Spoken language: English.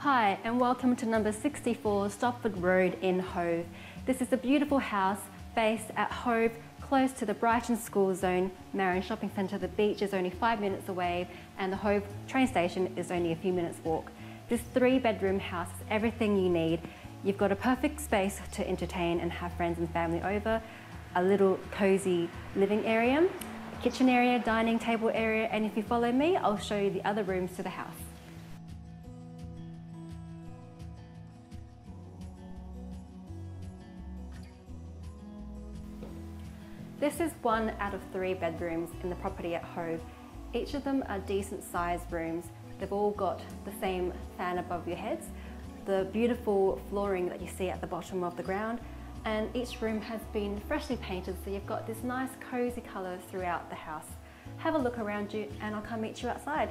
Hi, and welcome to number 64 Stopford Road in Hove. This is a beautiful house based at Hove, close to the Brighton School Zone, Marion Shopping Centre. The beach is only five minutes away, and the Hove train station is only a few minutes walk. This three bedroom house is everything you need. You've got a perfect space to entertain and have friends and family over, a little cozy living area, kitchen area, dining table area, and if you follow me, I'll show you the other rooms to the house. This is one out of three bedrooms in the property at Hove. Each of them are decent sized rooms. They've all got the same fan above your heads, the beautiful flooring that you see at the bottom of the ground, and each room has been freshly painted so you've got this nice cozy colour throughout the house. Have a look around you and I'll come meet you outside.